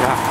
Yeah.